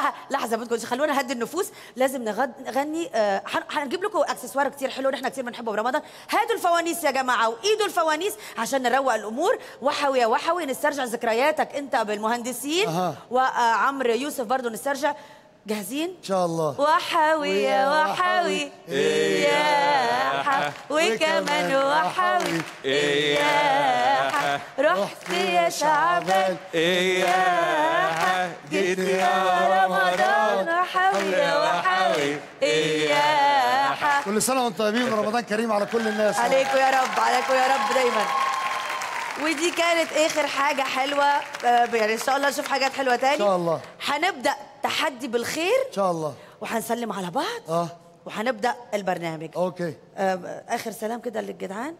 بقى لحظة تقولش خلونا نهدي النفوس. لازم. نغني آه، هن- هنجيب لكم اكسسوار كتير حلو إحنا كتير بنحبه برمضان هاتوا الفوانيس يا جماعة وإيدوا الفوانيس عشان نروق الأمور. وحوي يا وحوي نسترجع ذكرياتك أنت بالمهندسين. أها. وعمرو يوسف برضو نسترجع. جاهزين؟ إن شاء الله. وحوي يا وحوي إياها وكمان وحوي. إياها رحت يا شعبان. إياها جيت يا وحوي إياها كل سنة وأنتم طيبين ورمضان كريم على كل الناس. عليكم يا رب عليكم يا رب دايما. ودي كانت آخر حاجة حلوة آه، يعني إن شاء الله نشوف حاجات حلوة تاني. إن شاء الله. هنبدأ تحدي بالخير إن شاء الله. وهنسلم على بعض آه. وهنبدأ البرنامج. أوكي. آه، آخر سلام كده للجدعان.